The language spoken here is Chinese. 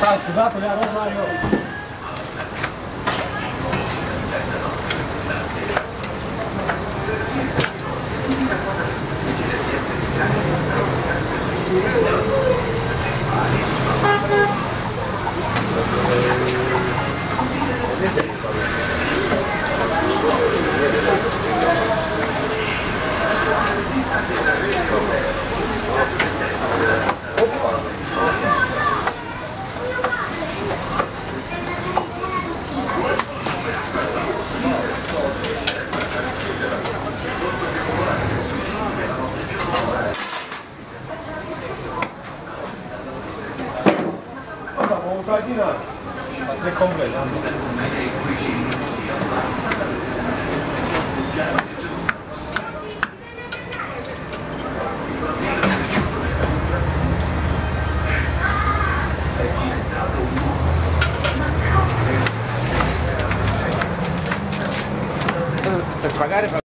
Saçlı da Rosario. Cosa, ma usai di là? Ma se convene. Per pagare